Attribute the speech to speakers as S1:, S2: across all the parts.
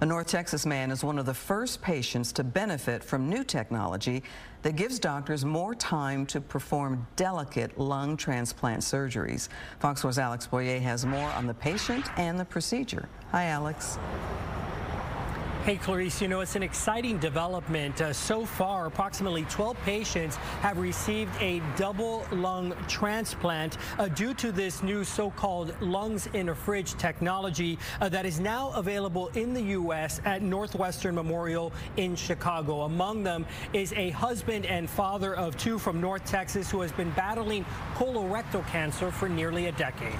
S1: A North Texas man is one of the first patients to benefit from new technology that gives doctors more time to perform delicate lung transplant surgeries. Fox 4's Alex Boyer has more on the patient and the procedure. Hi, Alex.
S2: Hey, Clarice, you know, it's an exciting development. Uh, so far, approximately 12 patients have received a double lung transplant uh, due to this new so-called lungs in a fridge technology uh, that is now available in the U.S. at Northwestern Memorial in Chicago. Among them is a husband and father of two from North Texas who has been battling colorectal cancer for nearly a decade.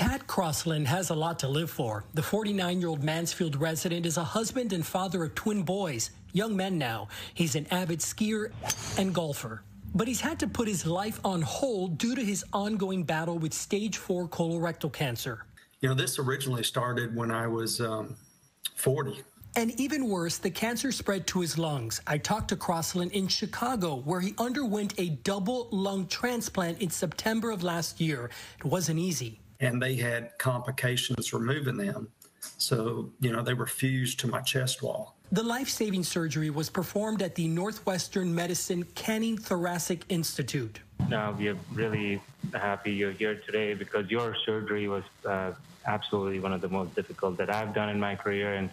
S2: Tad Crossland has a lot to live for. The 49 year old Mansfield resident is a husband and father of twin boys, young men now. He's an avid skier and golfer. But he's had to put his life on hold due to his ongoing battle with stage four colorectal cancer.
S3: You know, this originally started when I was um, 40.
S2: And even worse, the cancer spread to his lungs. I talked to Crossland in Chicago, where he underwent a double lung transplant in September of last year. It wasn't easy
S3: and they had complications removing them. So, you know, they were fused to my chest wall.
S2: The life saving surgery was performed at the Northwestern Medicine Canning Thoracic Institute.
S4: Now, we are really happy you're here today because your surgery was uh, absolutely one of the most difficult that I've done in my career. And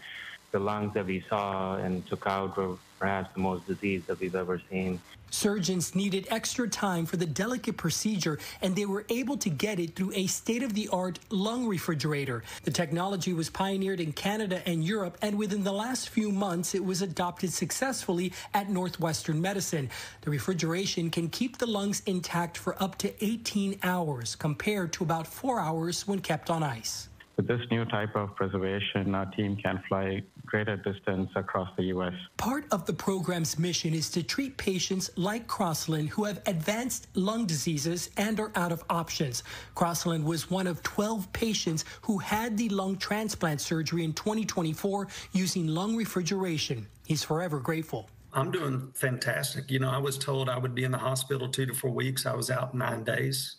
S4: the lungs that we saw and took out were perhaps the most disease that we've ever seen.
S2: Surgeons needed extra time for the delicate procedure, and they were able to get it through a state of the art lung refrigerator. The technology was pioneered in Canada and Europe, and within the last few months, it was adopted successfully at Northwestern Medicine. The refrigeration can keep the lungs intact for up to 18 hours, compared to about four hours when kept on ice.
S5: With this new type of preservation, our team can fly greater distance across the U.S.
S2: Part of the program's mission is to treat patients like Crossland who have advanced lung diseases and are out of options. Crossland was one of 12 patients who had the lung transplant surgery in 2024 using lung refrigeration. He's forever grateful.
S3: I'm doing fantastic. You know, I was told I would be in the hospital two to four weeks. I was out nine days.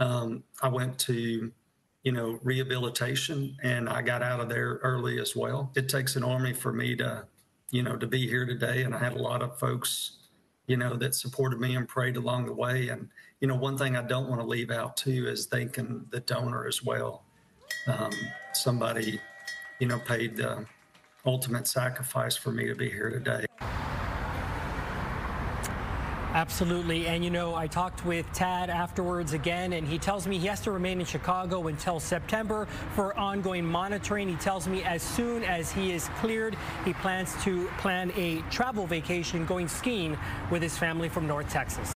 S3: Um, I went to you know, rehabilitation, and I got out of there early as well. It takes an army for me to, you know, to be here today, and I had a lot of folks, you know, that supported me and prayed along the way. And you know, one thing I don't want to leave out too is thanking the donor as well. Um, somebody, you know, paid the ultimate sacrifice for me to be here today.
S2: Absolutely. And, you know, I talked with Tad afterwards again, and he tells me he has to remain in Chicago until September for ongoing monitoring. He tells me as soon as he is cleared, he plans to plan a travel vacation going skiing with his family from North Texas.